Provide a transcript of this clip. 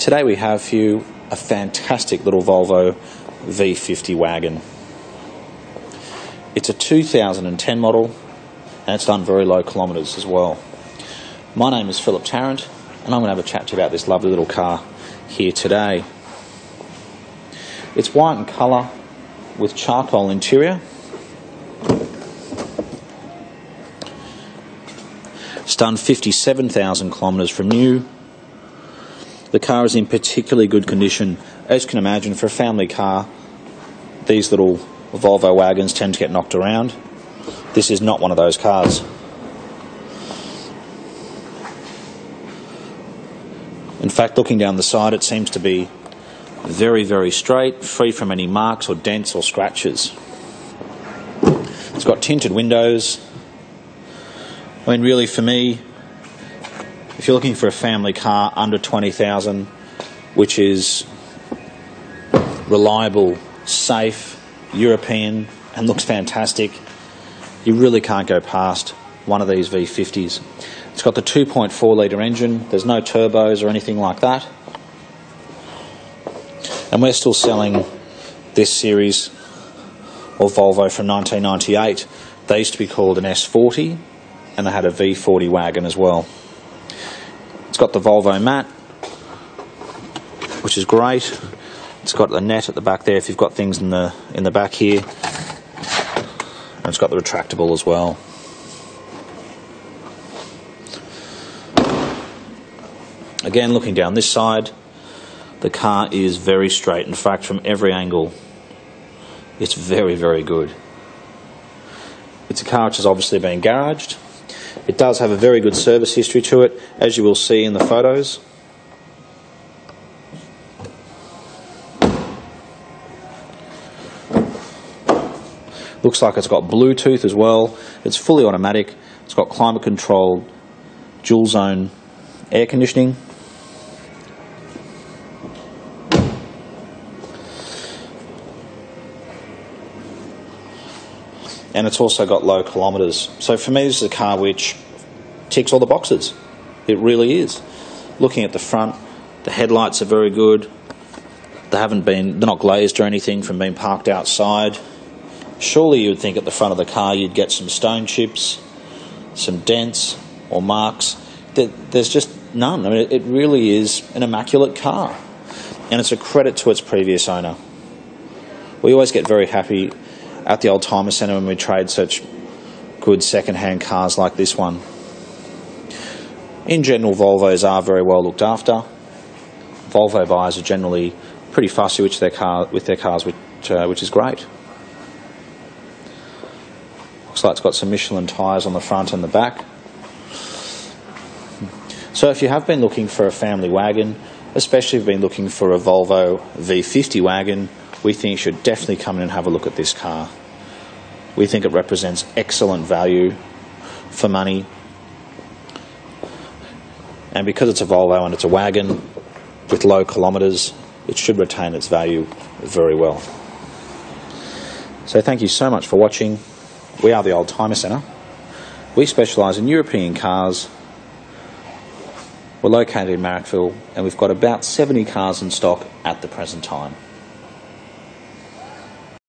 Today we have for you a fantastic little Volvo V50 wagon. It's a 2010 model and it's done very low kilometres as well. My name is Philip Tarrant and I'm going to have a chat to you about this lovely little car here today. It's white in colour with charcoal interior. It's done 57,000 kilometres from new. The car is in particularly good condition. As you can imagine, for a family car, these little Volvo wagons tend to get knocked around. This is not one of those cars. In fact, looking down the side, it seems to be very, very straight, free from any marks or dents or scratches. It's got tinted windows. I mean, really, for me, if you're looking for a family car under 20,000, which is reliable, safe, European, and looks fantastic, you really can't go past one of these V50s. It's got the 2.4 litre engine, there's no turbos or anything like that. And we're still selling this series of Volvo from 1998. They used to be called an S40 and they had a V40 wagon as well. Got the Volvo mat, which is great. It's got the net at the back there if you've got things in the in the back here. And it's got the retractable as well. Again, looking down this side, the car is very straight. In fact, from every angle, it's very, very good. It's a car which has obviously been garaged. It does have a very good service history to it, as you will see in the photos. Looks like it's got Bluetooth as well. It's fully automatic. It's got climate controlled dual zone air conditioning. And it's also got low kilometres. So for me, this is a car which ticks all the boxes. It really is. Looking at the front, the headlights are very good. They haven't been, they're not glazed or anything from being parked outside. Surely you would think at the front of the car you'd get some stone chips, some dents or marks. There's just none. I mean, it really is an immaculate car. And it's a credit to its previous owner. We always get very happy at the Oldtimer Centre when we trade such good second-hand cars like this one. In general, Volvos are very well looked after. Volvo buyers are generally pretty fussy with their car with their cars, which uh, which is great. Looks like it's got some Michelin tyres on the front and the back. So if you have been looking for a family wagon, especially if you've been looking for a Volvo V50 wagon, we think you should definitely come in and have a look at this car. We think it represents excellent value for money. And because it's a Volvo and it's a wagon with low kilometres, it should retain its value very well. So thank you so much for watching. We are the Oldtimer Centre. We specialise in European cars. We're located in Marrickville and we've got about 70 cars in stock at the present time.